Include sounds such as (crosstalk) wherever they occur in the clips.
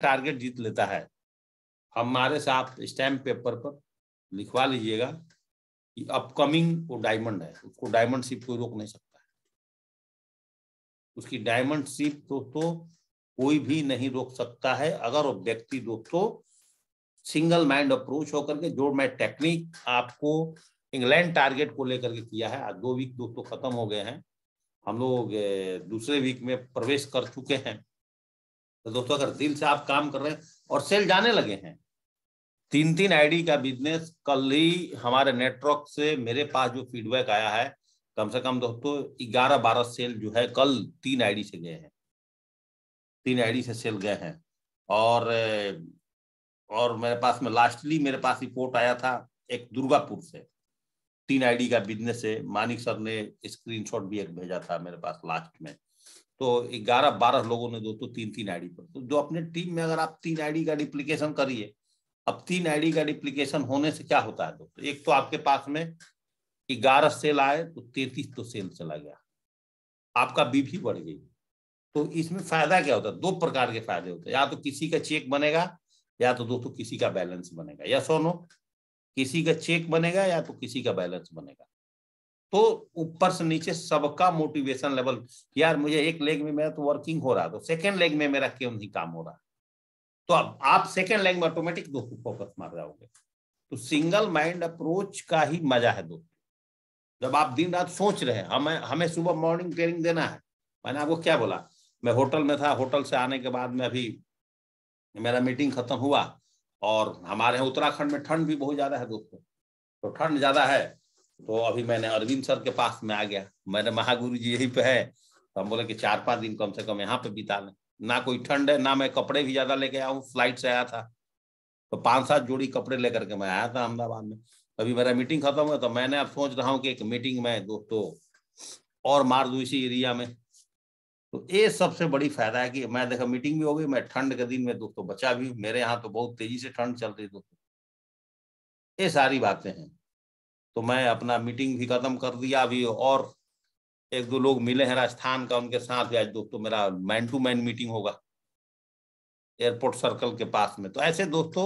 Target जीत लेता है। हमारे साथ स्टैम्प पेपर पर लिखवा लीजिएगा कि अपकमिंग वो डायमंड है, उसको डायमंड शिप कोई रोक नहीं सकता है। उसकी डायमंड शिप दोस्तों कोई भी नहीं रोक सकता है। अगर वो व्यक्ति दोस्तों सिंगल माइंड अप्रोच होकर के, जो मैं टेक्निक आपको इंग्लैंड टारगेट को लेकर के किया है दो वीक दोस्तों खत्म हो गए हैं। हम लोग दूसरे वीक में प्रवेश कर चुके हैं। तो दोस्तों, अगर दिल से आप काम कर रहे हैं और सेल जाने लगे हैं तीन तीन आईडी का बिज़नेस कल ही हमारे नेटवर्क से मेरे पास जो फीडबैक आया है, कम से कम दोस्तों ग्यारह बारह सेल जो है, कल तीन आईडी से गए हैं। तीन आईडी से सेल गए हैं। और और मेरे पास में लास्टली मेरे पास रिपोर्ट आया था एक दुर्गापुर से। तीन आईडी का बिज़नेस है मानिक सर ने स्क्रीनशॉट भी एक भेजा था मेरे पास लास्ट में। तो ग्यारह बारह लोगों ने दोस्तों तीन तीन आईडी पर। तो जो अपने टीम में अगर आप तीन आईडी का डिप्लीकेशन करिए, अब तीन आईडी का डिप्लीकेशन होने से क्या होता है दोस्तों? एक तो आपके पास में ग्यारह सेल आए तो तैतीस तो सेल चला गया। आपका बीपी बढ़ गई। तो इसमें फ़ायदा क्या होता है? दो प्रकार के फ़ायदे होते हैं। या तो किसी का चेक बनेगा, या तो दोस्तों किसी का बैलेंस बनेगा। या सोनो किसी का चेक बनेगा, या तो किसी का बैलेंस बनेगा। तो ऊपर से नीचे सबका मोटिवेशन लेवल यार मुझे एक लेग में मेरा तो वर्किंग हो रहा तो सेकेंड लेग में मेरा क्यों नहीं काम हो रहा? तो अब आप सेकेंड लेग में ऑटोमेटिक दोस्तों फोकस मार जाओगे। तो सिंगल माइंड अप्रोच का ही मज़ा है दोस्तों जब आप दिन रात सोच रहे हैं, हमें हमें सुबह मॉर्निंग ट्रेनिंग देना है। मैंने आपको क्या बोला? मैं होटल में था, होटल से आने के बाद में अभी मेरा मीटिंग खत्म हुआ और हमारे यहाँ उत्तराखंड में ठंड भी बहुत ज़्यादा है दोस्तों। तो ठंड ज़्यादा है तो अभी मैंने अरविंद सर के पास में आ गया। मैंने, महागुरु जी, यही पे है। तो हम बोले कि चार पाँच दिन कम से कम यहाँ पे बिता लें। ना कोई ठंड है, ना मैं कपड़े भी ज़्यादा लेके आया हूँ फ़्लाइट से आया था। तो पाँच सात जोड़ी कपड़े लेकर के मैं आया था अहमदाबाद में। अभी मेरा मीटिंग खत्म हुआ तो मैंने अब सोच रहा हूँ कि एक मीटिंग में दोस्तों और मार दू इसी एरिया में। तो ये सबसे बड़ी फ़ायदा है कि मैं देखा, मीटिंग भी हो गई, मैं ठंड के दिन में दोस्तों बचा भी मेरे यहाँ तो बहुत तेज़ी से ठंड चल रही दोस्तों। ये सारी बातें हैं। तो मैं अपना मीटिंग भी खत्म कर दिया अभी और एक दो लोग मिले हैं राजस्थान का, उनके साथ भी आज दोस्तों मेरा मैन टू मैन मीटिंग होगा एयरपोर्ट सर्कल के पास में। तो ऐसे दोस्तों,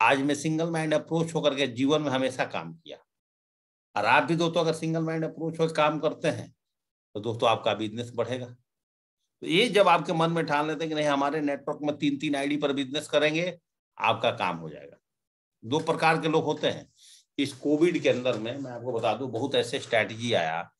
आज मैं सिंगल माइंड अप्रोच होकर के जीवन में हमेशा काम किया। और आप भी दोस्तों अगर सिंगल माइंड अप्रोच होकर काम करते हैं तो दोस्तों आपका बिज़नेस बढ़ेगा। तो ये जब आपके मन में ठान लेते हैं कि नहीं, हमारे नेटवर्क में तीन तीन आईडी पर बिज़नेस करेंगे, आपका काम हो जाएगा। दो प्रकार के लोग होते हैं। इस कोविड के अंदर में मैं आपको बता दूँ, बहुत ऐसे स्ट्रैटेजी आया।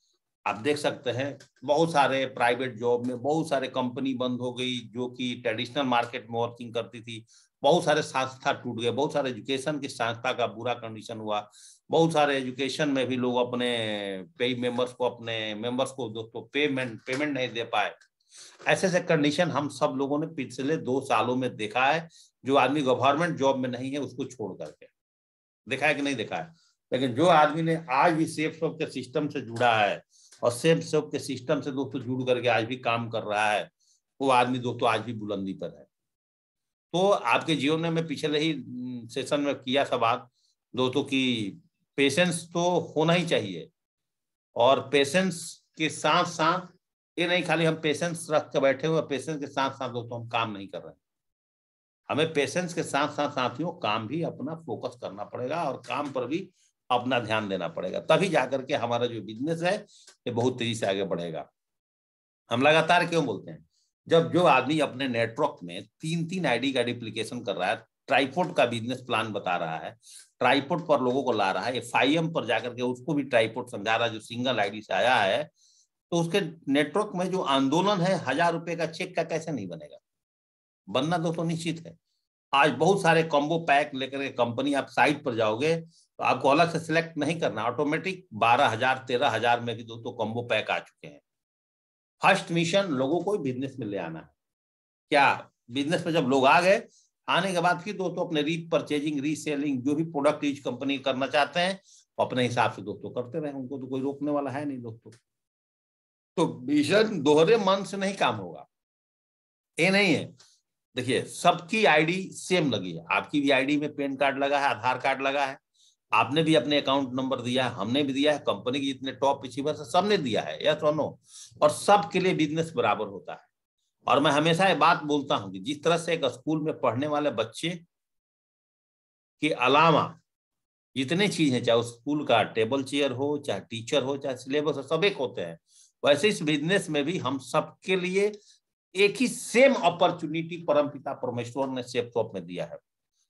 आप देख सकते हैं, बहुत सारे प्राइवेट जॉब में बहुत सारे कंपनी बंद हो गई, जो कि ट्रेडिशनल मार्केट में वर्किंग करती थी। बहुत सारे संस्था टूट गए, बहुत सारे एजुकेशन की संस्था का बुरा कंडीशन हुआ। बहुत सारे एजुकेशन में भी लोग अपने पे मेंबर्स को, अपने मेंबर्स को दोस्तों पेमेंट पेमेंट नहीं दे पाए। ऐसे ऐसे कंडीशन हम सब लोगों ने पिछले दो सालों में देखा है, जो आदमी गवर्नमेंट जॉब में नहीं है, उसको छोड़ करके। देखा है कि नहीं देखा है लेकिन जो आदमी ने आज भी सेफ़ सॉप के सिस्टम से जुड़ा है और सेफ़ सॉप के सिस्टम से दोस्तों जुड़ करके आज भी काम कर रहा है, वो आदमी दोस्तों आज भी बुलंदी पर है। तो आपके जीवन में मैं पिछले ही सेशन में किया था बात दोस्तों की पेशेंस तो होना ही चाहिए और पेशेंस के साथ साथ ये नहीं खाली हम पेशेंस रख के बैठे हुए पेशेंस के साथ साथ दोस्तों हम काम नहीं कर रहे। हमें पेशेंस के साथ साथ साथियों, काम भी अपना फोकस करना पड़ेगा और काम पर भी अपना ध्यान देना पड़ेगा। तभी जाकर के हमारा जो बिज़नेस है, ये बहुत तेज़ी से आगे बढ़ेगा। हम लगातार क्यों बोलते हैं? जब जो आदमी अपने नेटवर्क में तीन तीन आईडी का डिप्लीकेशन कर रहा है ट्राईपोर्ट का बिज़नेस प्लान बता रहा है ट्राईपोर्ट पर लोगों को ला रहा है एफआईएम पर जाकर के उसको भी ट्राईपोर्ट समझा रहा है, जो सिंगल आईडी से आया है तो उसके नेटवर्क में जो आंदोलन है, हज़ार रुपए का चेक का कैसे नहीं बनेगा? बनना दोस्तों निश्चित है। आज बहुत सारे कॉम्बो पैक लेकर के कंपनी आप साइट पर जाओगे तो आपको अलग से सिलेक्ट नहीं करना। ऑटोमेटिक बारह हज़ार, तेरह हज़ार में भी दोस्तों कॉम्बो पैक आ चुके हैं। फ़र्स्ट मिशन लोगों को बिज़नेस में ले आना। क्या बिज़नेस में जब लोग आ गए, आने के बाद फिर दोस्तों अपने री परचेजिंग रीसेलिंग जो भी प्रोडक्ट यूज़ कंपनी करना चाहते हैं अपने हिसाब से दोस्तों करते रहे। उनको तो कोई रोकने वाला है नहीं दोस्तों। तो विजन दोहरे मन से नहीं काम होगा। ये नहीं है। देखिए, सबकी आईडी सेम लगी है। आपकी भी आईडी में पेन कार्ड लगा है, आधार कार्ड लगा है। आपने भी अपने अकाउंट नंबर दिया है, हमने भी दिया है कंपनी के जितने टॉप अचीवर है सबने दिया है या तो नो और सबके लिए बिज़नेस बराबर होता है। और मैं हमेशा ये बात बोलता हूँ कि जिस तरह से एक स्कूल में पढ़ने वाले बच्चे के अलावा जितने चीज़ है, चाहे स्कूल का टेबल चेयर हो, चाहे टीचर हो, चाहे सिलेबस हो, सब एक होते हैं। वैसे इस बिज़नेस में भी हम सबके लिए एक ही सेम अपॉर्चुनिटी परमपिता परमेश्वर ने सेफ़ टॉप में दिया है।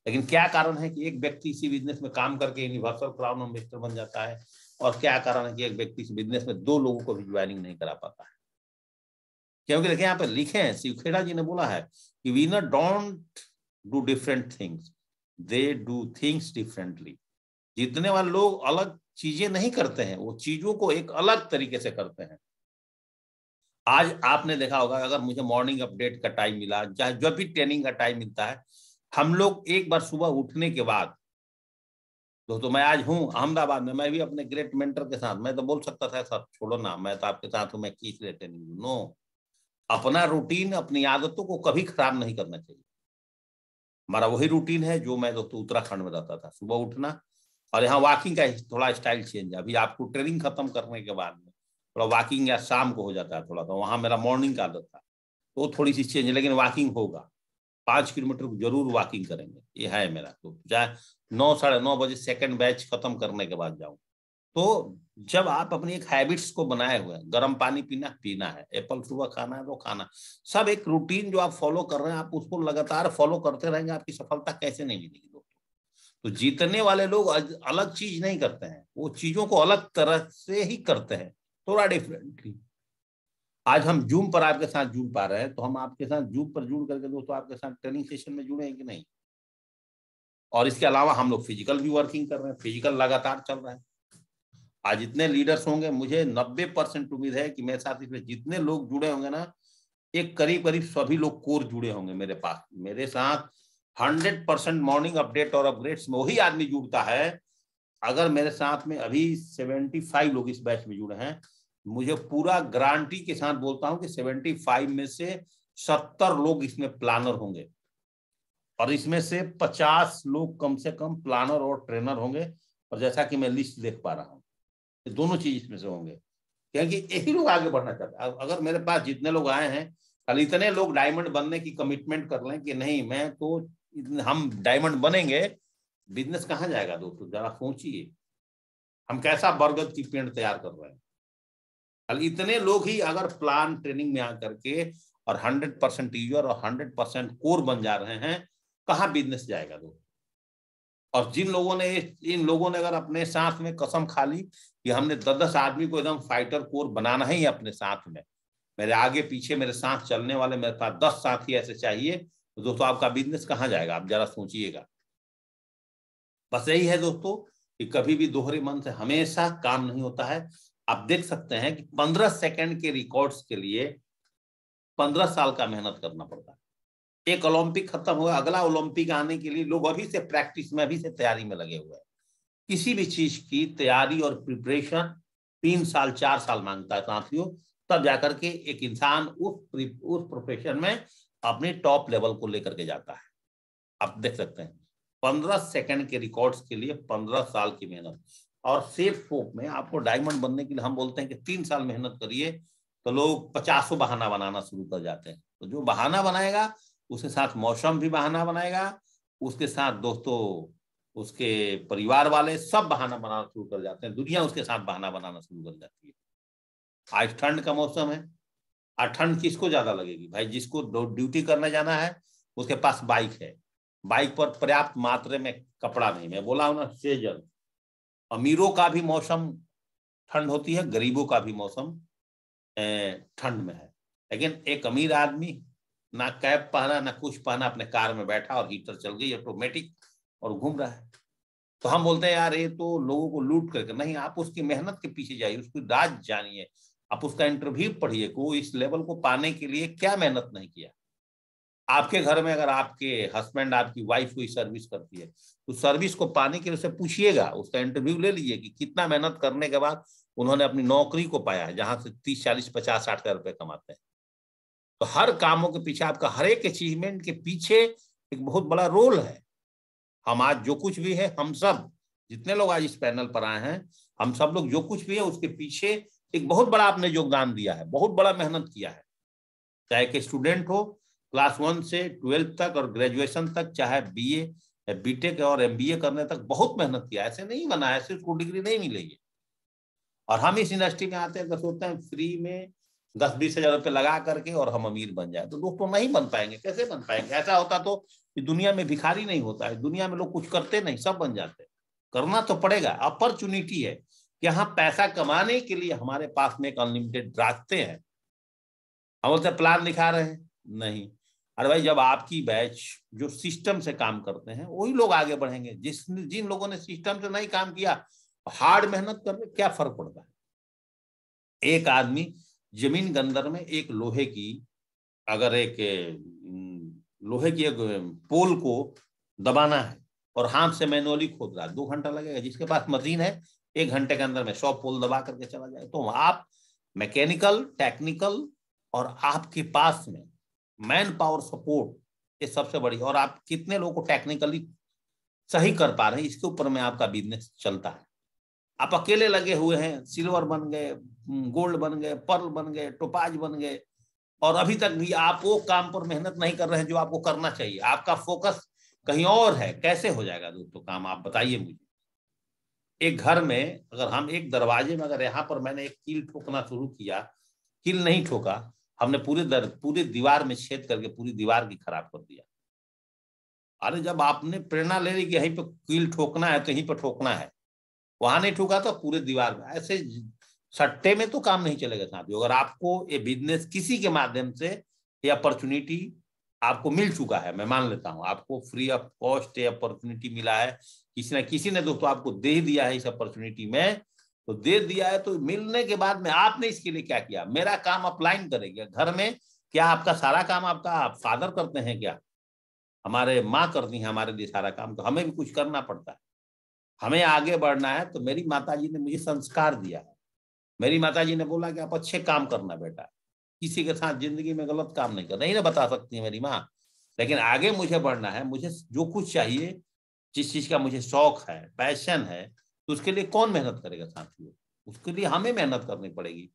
लेकिन क्या कारण है कि एक व्यक्ति इसी बिज़नेस में काम करके यूनिवर्सल क्राउन इन्वेस्टर बन जाता है और क्या कारण है कि एक व्यक्ति इस बिज़नेस में दो लोगों को भी ज्वाइनिंग नहीं करा पाता है? क्योंकि देखिए यहाँ पे लिखे हैं शिवखेड़ा जी ने बोला है कि winner don't do different things they do things differently जितने वाले लोग अलग चीज़ें नहीं करते हैं, वो चीज़ों को एक अलग तरीके से करते हैं। आज आपने देखा होगा, अगर मुझे मॉर्निंग अपडेट का टाइम मिला, चाहे जब भी ट्रेनिंग का टाइम मिलता है, हम लोग एक बार सुबह उठने के बाद, दोस्तों मैं आज हूँ अहमदाबाद में, मैं भी अपने ग्रेट मेंटर के साथ, मैं तो बोल सकता था, सर, छोड़ो ना, मैं तो आपके साथ हूँ, मैं खींच ले ट्रेनिंग नो अपना रूटीन अपनी आदतों को कभी खराब नहीं करना चाहिए। हमारा वही रूटीन है, जो मैं दोस्तों उत्तराखंड में रहता था। सुबह उठना, और यहाँ वॉकिंग का थोड़ा स्टाइल चेंज है। अभी आपको ट्रेनिंग खत्म करने के बाद थोड़ा वॉकिंग या शाम को हो जाता है थोड़ा सा वहाँ मेरा मॉर्निंग का आदत था। तो थोड़ी सी चेंज लेकिन वॉकिंग होगा। पाँच किलोमीटर ज़रूर वॉकिंग करेंगे। ये है मेरा। तो चाहे नौ, साढ़े नौ बजे सेकंड बैच खत्म करने के बाद जाऊँ। तो जब आप अपनी एक हैबिट्स को बनाए हुए हैं, गर्म पानी पीना पीना है। एप्पल सुबह खाना है तो खाना सब एक रूटीन जो आप फॉलो कर रहे हैं, आप उसको लगातार फॉलो करते रहेंगे, आपकी सफलता कैसे नहीं मिलेगी दोस्तों? तो जीतने वाले लोग अलग चीज़ नहीं करते हैं। वो चीज़ों को अलग तरह से ही करते हैं। थोड़ा डिफरेंटली आज हम जूम पर आपके साथ जुड़ पा रहे हैं तो हम आपके साथ जूम पर जुड़ करके दोस्तों आपके साथ ट्रेनिंग सेशन में जुड़े हैं कि नहीं? और इसके अलावा हम लोग फ़िज़िकल भी वर्किंग कर रहे हैं फ़िज़िकल लगातार चल रहा है। आज जितने लीडर्स होंगे, मुझे 90 परसेंट उम्मीद है कि मेरे साथ इसमें जितने लोग जुड़े होंगे ना, एक करीब करीब सभी लोग कोर जुड़े होंगे मेरे पास। मेरे साथ हंड्रेड परसेंट मॉर्निंग अपडेट और अपग्रेड्स में वही आदमी जुड़ता है। अगर मेरे साथ में अभी सेवेंटी फाइव लोग इस बैच में जुड़े हैं मुझे पूरा गारंटी के साथ बोलता हूँ कि सेवेंटी फाइव में से सत्तर लोग इसमें प्लानर होंगे। और इसमें से पचास लोग कम से कम प्लानर और ट्रेनर होंगे। और जैसा कि मैं लिस्ट देख पा रहा हूँ दोनों चीज़ इसमें से होंगे। क्योंकि यही लोग आगे बढ़ना चाहते हैं। अगर मेरे पास जितने लोग आए हैं कल इतने लोग डायमंड बनने की कमिटमेंट कर लें कि नहीं, मैं तो हम डायमंड बनेंगे। बिज़नेस कहाँ जाएगा दोस्तों? जरा सोचिए। हम कैसा बरगद की पेड़ तैयार कर रहे हैं? इतने लोग ही अगर प्लान ट्रेनिंग में आकर के और हंड्रेड परसेंट टीजर और हंड्रेड परसेंट कोर बन जा रहे हैं, कहाँ बिज़नेस जाएगा दोस्तों और जिन लोगों ने, इन लोगों ने अगर अपने साथ में कसम खा ली कि हमने दस दस आदमी को एकदम फाइटर कोर बनाना ही अपने साथ में, मेरे आगे पीछे मेरे साथ चलने वाले, मेरे पास दस साथी ऐसे चाहिए तो दोस्तों आपका बिज़नेस कहाँ जाएगा? आप जरा सोचिएगा। बस यही है दोस्तों कि कभी भी दोहरे मन से हमेशा काम नहीं होता है। आप देख सकते हैं कि पंद्रह सेकंड के रिकॉर्ड्स के लिए पंद्रह साल का मेहनत करना पड़ता है। एक ओलंपिक खत्म हुआ, अगला ओलंपिक आने के लिए लोग अभी से प्रैक्टिस में, अभी से तैयारी में लगे हुए हैं। किसी भी चीज़ की तैयारी और प्रिपरेशन तीन साल, चार साल माँगता है साथियों, तब जाकर के एक इंसान उस उस प्रोफेशन में अपने टॉप लेवल को लेकर के जाता है। आप देख सकते हैं, पंद्रह सेकंड के रिकॉर्ड्स के लिए पंद्रह साल की मेहनत। और सेफ़ स्कोप में आपको डायमंड बनने के लिए हम बोलते हैं कि तीन साल मेहनत करिए तो लोग पचासों बहाना बनाना शुरू कर जाते हैं। तो जो बहाना बनाएगा, उसके साथ मौसम भी बहाना बनाएगा, उसके साथ दोस्तों, उसके परिवार वाले सब बहाना बनाना शुरू कर जाते हैं। दुनिया उसके साथ बहाना बनाना शुरू कर जाती है। आज ठंड का मौसम है। और ठंड किसको ज़्यादा लगेगी? भाई जिसको ड्यूटी करने जाना है, उसके पास बाइक है। बाइक पर पर्याप्त मात्रा में कपड़ा नहीं मैं बोला हूँ ना सेजल अमीरों का भी मौसम ठंड होती है, गरीबों का भी मौसम ठंड में है। लेकिन एक अमीर आदमी ना कैप पहना, ना कुछ पहना, अपने कार में बैठा और हीटर चल गई, ऑटोमेटिक और घूम रहा है। तो हम बोलते हैं, यार, ये तो लोगों को लूट करके, नहीं, आप उसकी मेहनत के पीछे जाइए, उसकी राज जानिए। आप उसका इंटरव्यू पढ़िए, को इस लेवल को पाने के लिए क्या मेहनत नहीं किया? आपके घर में अगर आपके हस्बैंड, आपकी वाइफ कोई सर्विस करती है तो सर्विस को पाने के लिए उसे पूछिएगा, उसका इंटरव्यू ले लीजिए कि कितना मेहनत करने के बाद उन्होंने अपनी नौकरी को पाया है, जहाँ से तीस, चालीस, पचास, साठ हज़ार रुपए कमाते हैं। तो हर कामों के पीछे आपका हर एक अचीवमेंट के पीछे एक बहुत बड़ा रोल है। हम आज जो कुछ भी है, हम सब, जितने लोग आज इस पैनल पर आए हैं, हम सब लोग जो कुछ भी है, उसके पीछे एक बहुत बड़ा आपने योगदान दिया है, बहुत बड़ा मेहनत किया है। चाहे के स्टूडेंट हो क्लास वन से ट्वेल्थ तक और ग्रेजुएशन तक, चाहे बी ए बीटेक और एमबीए करने तक बहुत मेहनत किया। ऐसे नहीं बना ऐसे उसको डिग्री नहीं मिलेगी और हम इस इंडस्ट्री में आते हैं तो सोचते हैं फ्री में दस बीस हज़ार रुपये लगा करके और हम अमीर बन जाए। तो दोस्तों नहीं बन पाएँगे, कैसे बन पाएँगे? ऐसा होता तो दुनिया में भिखारी नहीं होता है, दुनिया में लोग कुछ करते नहीं, सब बन जाते करना तो पड़ेगा, अपॉर्चुनिटी है कि यहाँ पैसा कमाने के लिए हमारे पास में एक अनलिमिटेड रास्ते हैं। हम बोलते प्लान दिखा रहे हैं, नहीं। भाई जब आपकी बैच जो सिस्टम से काम करते हैं, वही लोग आगे बढ़ेंगे। जिस, जिन लोगों ने सिस्टम से नहीं काम किया हार्ड मेहनत करने क्या फ़र्क पड़ता है? एक आदमी ज़मीन के अंदर में एक लोहे की, अगर एक लोहे की एक पोल को दबाना है और हाथ से मैनुअली खोद रहा है, दो घंटा लगेगा। जिसके पास मशीन है, एक घंटे के अंदर में सौ पोल दबा करके चला जाए। तो आप मैकेनिकल, टेक्निकल और आपके पास में मैन पावर सपोर्ट ये सबसे बड़ी और आप कितने लोगों को टेक्निकली सही कर पा रहे हैं, इसके ऊपर में आपका बिज़नेस चलता है। आप अकेले लगे हुए हैं सिल्वर बन गए गोल्ड बन गए पर्ल बन गए टोपाज बन गए, और अभी तक भी आप वो काम पर मेहनत नहीं कर रहे हैं जो आपको करना चाहिए। आपका फोकस कहीं और है। कैसे हो जाएगा दोस्तों काम? आप बताइए मुझे। एक घर में अगर हम एक दरवाजे में अगर यहाँ पर मैंने एक कील ठोकना शुरू किया, कील नहीं ठोका हमने पूरे दर, पूरे दीवार में छेद करके पूरी दीवार की खराब कर दिया। अरे जब आपने प्रेरणा ले ली कि यहीं पे कील ठोकना है तो यहीं पर ठोकना है। वहाँ नहीं ठोका तो पूरे दीवार में। ऐसे सट्टे में तो काम नहीं चलेगा साथियों अगर आपको ये बिज़नेस किसी के माध्यम से ये अपॉर्चुनिटी आपको मिल चुका है, मैं मान लेता हूँ, आपको फ्री ऑफ़ कॉस्ट ये अपॉर्चुनिटी मिला है, किसी ना किसी ने दोस्तों आपको दे दिया है इस अपॉर्चुनिटी में। तो दे दिया है तो मिलने के बाद में आपने इसके लिए क्या किया? मेरा काम अपलाइन करेंगे घर में क्या आपका सारा काम आपका, आप फादर करते हैं क्या? हमारे माँ करती है हमारे लिए सारा काम तो हमें भी कुछ करना पड़ता है। हमें आगे बढ़ना है तो मेरी माता जी ने मुझे संस्कार दिया है। मेरी माता जी ने बोला कि आप अच्छे काम करना बेटा। किसी के साथ ज़िंदगी में गलत काम नहीं करना। नहीं ना बता सकती मेरी माँ, लेकिन आगे मुझे बढ़ना है, मुझे जो कुछ चाहिए, जिस चीज़ का मुझे शौक है, पैशन है तो उसके लिए कौन मेहनत करेगा साथियों? उसके लिए हमें मेहनत करनी पड़ेगी।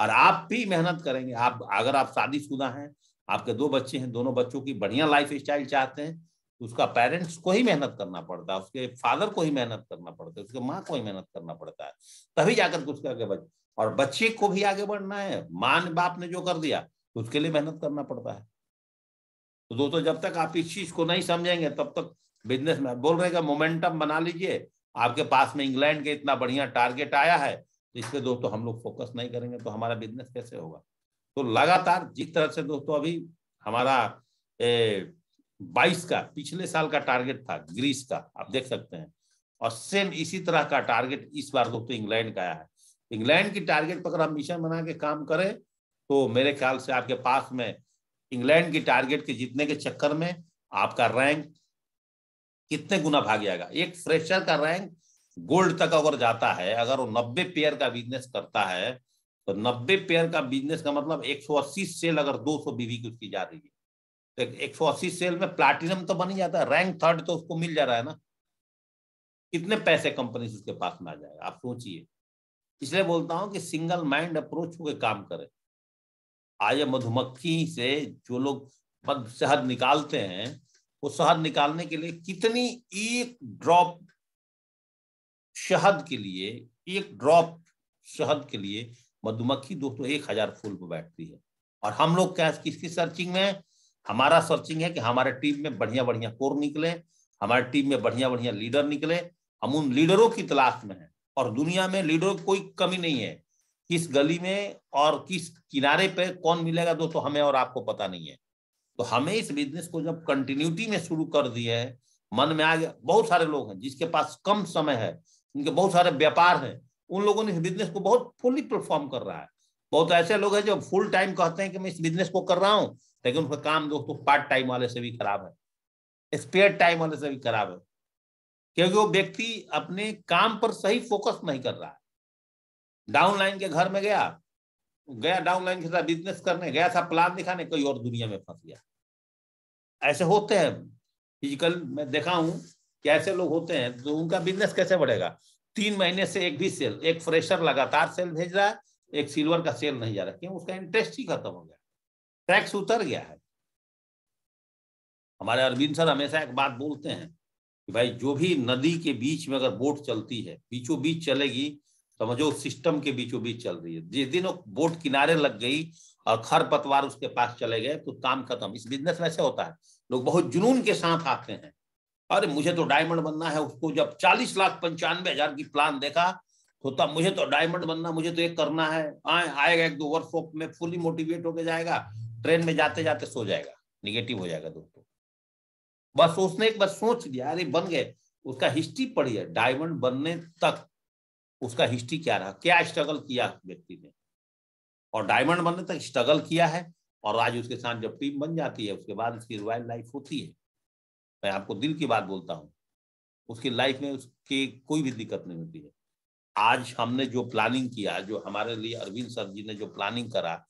और आप भी मेहनत करेंगे। आप, अगर आप शादीशुदा हैं, आपके दो बच्चे हैं, दोनों बच्चों की बढ़िया लाइफ स्टाइल चाहते हैं उसका पेरेंट्स को ही मेहनत करना पड़ता है, उसके फादर को ही मेहनत करना पड़ता है, उसके माँ को ही मेहनत करना पड़ता है। तभी जाकर उसके आगे बढ़ और बच्चे को भी आगे बढ़ना है। माँ बाप ने जो कर दिया तो उसके लिए मेहनत करना पड़ता है। तो दोस्तों, जब तक आप इस चीज़ को नहीं समझेंगे, तब तक बिज़नेस में, बोल रहे मोमेंटम बना लीजिए आपके पास में इंग्लैंड के इतना बढ़िया टारगेट आया है तो इस दोस्तों हम लोग फोकस नहीं करेंगे तो हमारा बिज़नेस कैसे होगा? तो लगातार जिस तरह से दोस्तों अभी हमारा ए, बाईस का पिछले साल का टारगेट था ग्रीस का आप देख सकते हैं और सेम इसी तरह का टारगेट इस बार दोस्तों इंग्लैंड का आया है। इंग्लैंड की टारगेट पर अगर हम मिशन बना के काम करें तो मेरे ख्याल से आपके पास में इंग्लैंड की टारगेट के जीतने के चक्कर में आपका रैंक कितने गुना भाग जाएगा? एक फ्रेशर का रैंक गोल्ड तक अगर जाता है, अगर वो नब्बे पेयर का बिज़नेस करता है तो नब्बे पेयर का बिज़नेस का मतलब 180 सेल अगर 200 बीवी की उसकी जा रही है तो एक सौ अस्सी सेल में प्लाटिनम तो बन ही जाता है रैंक थर्ड तो उसको मिल जा रहा है ना। कितने पैसे कंपनी उसके पास में आ जाएगा? आप सोचिए। इसलिए बोलता हूँ कि सिंगल माइंड अप्रोच होकर काम करे। आज मधुमक्खी से जो लोग शहद निकालते हैं वो शहद निकालने के लिए कितनी एक ड्रॉप शहद के लिए, एक ड्रॉप शहद के लिए मधुमक्खी दोस्तों एक हज़ार फूल पर बैठती है। और हम लोग क्या किसकी सर्चिंग में हमारा सर्चिंग है कि हमारे टीम में बढ़िया बढ़िया कोर निकले, हमारे टीम में बढ़िया बढ़िया लीडर निकले, हम उन लीडरों की तलाश में हैं। और दुनिया में लीडरों की कोई कमी नहीं है। किस गली में और किस किनारे पे कौन मिलेगा दोस्तों, हमें और आपको पता नहीं है। तो हमें इस बिज़नेस को जब कंटिन्यूटी में शुरू कर दिया है, मन में आ गया, बहुत सारे लोग हैं जिसके पास कम समय है, उनके बहुत सारे व्यापार हैं, उन लोगों ने इस बिज़नेस को बहुत फुली परफॉर्म कर रहा है। बहुत ऐसे लोग हैं जो फुल टाइम कहते हैं कि मैं इस बिज़नेस को कर रहा हूँ, लेकिन उनका काम दोस्तों पार्ट टाइम वाले से भी खराब है स्पेयर टाइम वाले से भी खराब है, क्योंकि वो व्यक्ति अपने काम पर सही फोकस नहीं कर रहा है। डाउन लाइन के घर में गया गया डाउन लाइन के साथ बिज़नेस करने, गया था प्लान दिखाने, कोई और दुनिया में फंस गया। ऐसे होते हैं। फ़िज़िकल मैं देखा हूँ कि ऐसे लोग होते हैं तो उनका बिज़नेस कैसे बढ़ेगा? तीन महीने से एक भी सेल एक फ्रेशर लगातार सेल भेज रहा है, एक सिल्वर का सेल नहीं जा रहा। क्यों? उसका इंटरेस्ट ही खत्म हो गया। टैक्स उतर गया है। हमारे अरविंद सर हमेशा एक बात बोलते हैं कि भाई, जो भी नदी के बीच में अगर बोट चलती है बीचों बीच चलेगी समझो सिस्टम के बीचों बीच चल रही है। जिस दिन वो बोट किनारे लग गई और खर पतवार उसके पास चले गए तो काम खत्म। इस बिज़नेस में ऐसे होता है, लोग बहुत जुनून के साथ आते हैं। अरे, मुझे तो डायमंड बनना है, उसको जब चालीस लाख पंचानवे हज़ार की प्लान देखा तो तब मुझे तो डायमंड बनना, मुझे तो एक करना है। आए, आएगा एक दो वर्कशॉप में फुली मोटिवेट होके जाएगा ट्रेन में जाते जाते सो जाएगा। निगेटिव हो जाएगा दोस्तों। बस उसने एक बार सोच लिया, अरे, बन गए। उसका हिस्ट्री पढ़ी है डायमंड बनने तक उसका हिस्ट्री क्या रहा? क्या स्ट्रगल किया व्यक्ति ने? और डायमंड बनने तक स्ट्रगल किया है, और आज उसके साथ जब टीम बन जाती है, उसके बाद उसकी रॉयल लाइफ होती है। मैं आपको दिल की बात बोलता हूँ, उसकी लाइफ में उसकी कोई भी दिक्कत नहीं होती है। आज हमने जो प्लानिंग किया, जो हमारे लिए अरविंद सर जी ने जो प्लानिंग करा,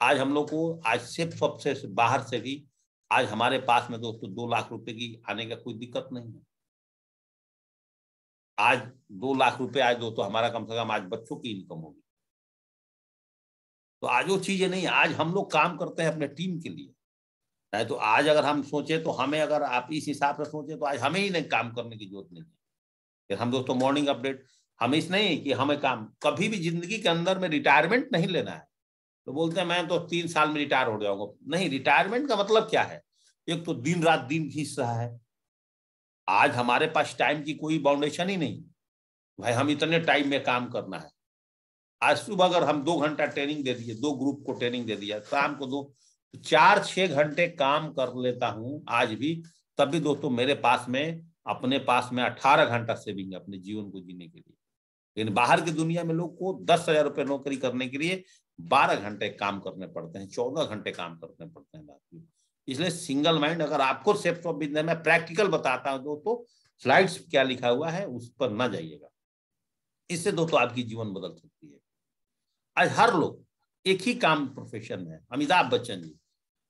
आज हम लोग को, आज से सबसे बाहर से भी, आज हमारे पास में दोस्तों दो लाख रुपए की आने का कोई दिक्कत नहीं है। आज दो लाख रुपए आज दोस्तों हमारा कम से कम आज बच्चों की इनकम होगी। तो आज वो चीज़ें नहीं, आज हम लोग काम करते हैं अपने टीम के लिए। नहीं तो आज अगर हम सोचे तो हमें अगर आप इस हिसाब से सोचे तो आज हमें ही नहीं काम करने की ज़रूरत नहीं है। फिर हम दोस्तों मॉर्निंग अपडेट हमें इस नहीं कि हमें काम, कभी भी ज़िंदगी के अंदर में रिटायरमेंट नहीं लेना है। तो बोलते हैं, मैं तो तीन साल में रिटायर हो जाऊँगा नहीं रिटायरमेंट का मतलब क्या है? एक तो दिन रात दिन घिस रहा है। आज हमारे पास टाइम की कोई बाउंडेशन ही नहीं। भाई, हम इतने टाइम में काम करना है। आज सुबह अगर हम दो घंटा ट्रेनिंग दे दिए, दो ग्रुप को ट्रेनिंग दे दिया, शाम को दो, चार, छह घंटे काम कर लेता हूँ आज भी, तब भी दोस्तों मेरे पास में, अपने पास में अठारह घंटा सेविंग है अपने जीवन को जीने के लिए। लेकिन बाहर की दुनिया में लोग को दस हज़ार रुपये नौकरी करने के लिए बारह घंटे काम करने पड़ते हैं, चौदह घंटे काम करने पड़ते हैं इसलिए सिंगल माइंड अगर आपको सेफ्ट ऑफ़ बिज़नेस में प्रैक्टिकल बताता हूँ दोस्तों स्लाइड्स क्या लिखा हुआ है, उस पर ना जाइएगा। इससे दोस्तों आपकी जीवन बदल सकती है। आज हर लोग एक ही काम प्रोफेशन में अमिताभ बच्चन जी।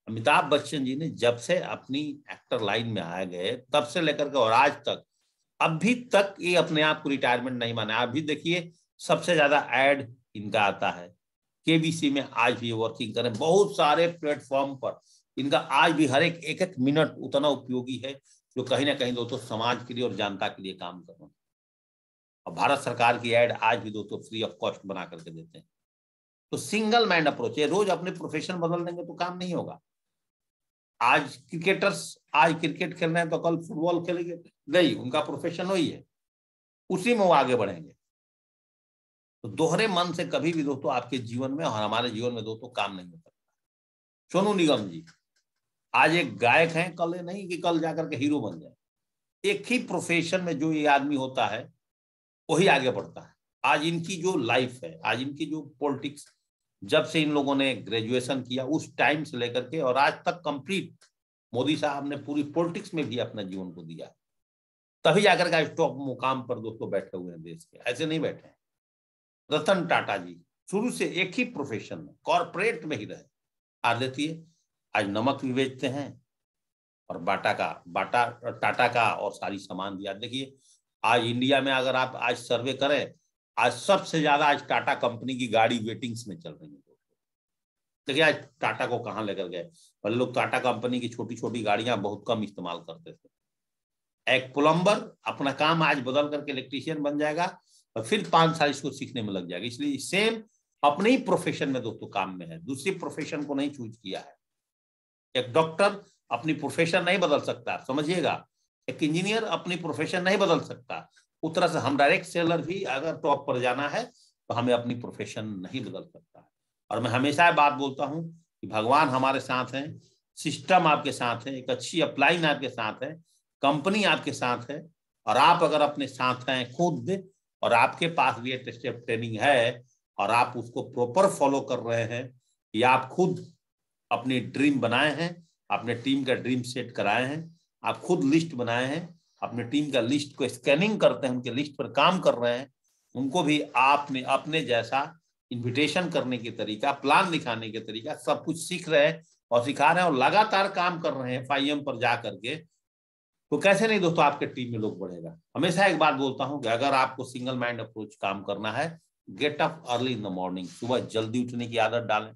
अमिताभ बच्चन जी ने जब से अपनी एक्टर लाइन में आए गए, तब से लेकर के और आज तक, अभी तक ये अपने आप को रिटायरमेंट नहीं माना। अभी देखिए, सबसे ज़्यादा एड इनका आता है। केबीसी में आज भी वर्किंग करें। बहुत सारे प्लेटफॉर्म पर इनका आज भी हर एक एक एक मिनट उतना उपयोगी है, जो कहीं ना कहीं दोस्तों समाज के लिए और जनता के लिए काम कर रहे और भारत सरकार की एड आज भी दोस्तों फ्री ऑफ़ कॉस्ट बना करके देते हैं। तो सिंगल माइंड अप्रोच है। रोज अपने प्रोफेशन बदल देंगे तो काम नहीं होगा। आज क्रिकेटर्स आज क्रिकेट खेल रहे हैं तो कल फुटबॉल खेलेंगे। नहीं, उनका प्रोफेशन वही है। उसी में वो आगे बढ़ेंगे। तो दोहरे मन से कभी भी दोस्तों आपके जीवन में और हमारे जीवन में दोस्तों काम नहीं हो सकता। सोनू निगम जी आज एक गायक हैं, कल नहीं कि कल जाकर के हीरो बन जाए। एक ही प्रोफेशन में जो ये आदमी होता है, वही आगे बढ़ता है। आज इनकी जो लाइफ है, आज इनकी जो पॉलिटिक्स जब से इन लोगों ने ग्रेजुएशन किया, उस टाइम से लेकर के और आज तक कंप्लीट मोदी साहब ने पूरी पॉलिटिक्स में भी अपना जीवन को दिया। तभी जाकर के टॉप मुकाम पर दोस्तों बैठे हुए हैं देश के। ऐसे नहीं बैठे हैं। रतन टाटा जी, शुरू से एक ही प्रोफेशन में कॉरपोरेट में ही रहे। आज देखिए आज नमक भी बेचते हैं और बाटा का, बाटा, टाटा का और सारी सामान आज देखिए, आज इंडिया में अगर आप आज सर्वे करें, आज सबसे ज़्यादा आज टाटा कंपनी की गाड़ी वेटिंग्स में चल रही है। देखिए आज टाटा को कहाँ लेकर गए? पहले लोग टाटा कंपनी की छोटी छोटी गाड़ियाँ बहुत कम इस्तेमाल करते थे। एक प्लम्बर अपना काम आज बदल करके इलेक्ट्रीशियन बन जाएगा और फिर पाँच साल इसको सीखने में लग जाएगा। इसलिए सेम अपने ही प्रोफेशन में दोस्तों काम में है। दूसरी प्रोफेशन को नहीं चूज़ किया है। एक डॉक्टर अपनी प्रोफेशन नहीं बदल सकता, समझिएगा? एक इंजीनियर अपनी प्रोफेशन नहीं बदल सकता। उस तरह से हम डायरेक्ट सेलर भी अगर टॉप पर जाना है तो हमें अपनी प्रोफेशन नहीं बदल सकता। और मैं हमेशा बात बोलता हूँ कि भगवान हमारे साथ हैं सिस्टम आपके साथ है, एक अच्छी अपलाइन आपके साथ है कंपनी आपके साथ है, और आप अगर अपने साथ हैं खुद, और आपके पास भी ट्रेनिंग है, और आप उसको प्रॉपर फॉलो कर रहे हैं कि आप खुद अपनी ड्रीम बनाए हैं, अपने टीम का ड्रीम सेट कराए हैं, आप खुद लिस्ट बनाए हैं, अपने टीम का लिस्ट को स्कैनिंग करते हैं, उनके लिस्ट पर काम कर रहे हैं, उनको भी आपने अपने जैसा इनविटेशन करने के तरीका प्लान दिखाने के तरीका, सब कुछ सीख रहे हैं और सिखा रहे हैं और लगातार काम कर रहे हैं एफ़ पर जा करके। तो कैसे नहीं दोस्तों आपके टीम में लोग बढ़ेगा? हमेशा एक बात बोलता हूँ कि अगर आपको सिंगल माइंड अप्रोच काम करना है get up early in the morning सुबह जल्दी उठने की आदत डालें।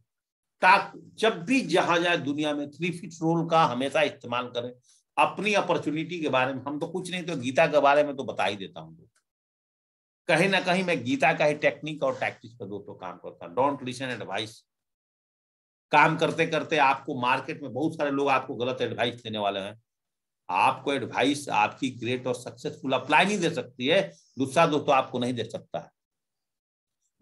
ताक जब भी जहाँ जाए दुनिया में थ्री फिट रोल का हमेशा इस्तेमाल करें। अपनी अपॉर्चुनिटी के बारे में, हम तो कुछ नहीं तो गीता के बारे में तो बता ही देता हूँ। कहीं ना कहीं मैं गीता का ही टेक्निक और टैक्टिक्स पर दोस्तों काम करता हूँ। डोंट लिसन एडवाइस काम करते करते आपको मार्केट में बहुत सारे लोग आपको गलत एडवाइस देने वाले हैं। आपको एडवाइस आपकी ग्रेट और सक्सेसफुल अप्लाई नहीं दे सकती है। दूसरा दोस्तों आपको नहीं दे सकता। है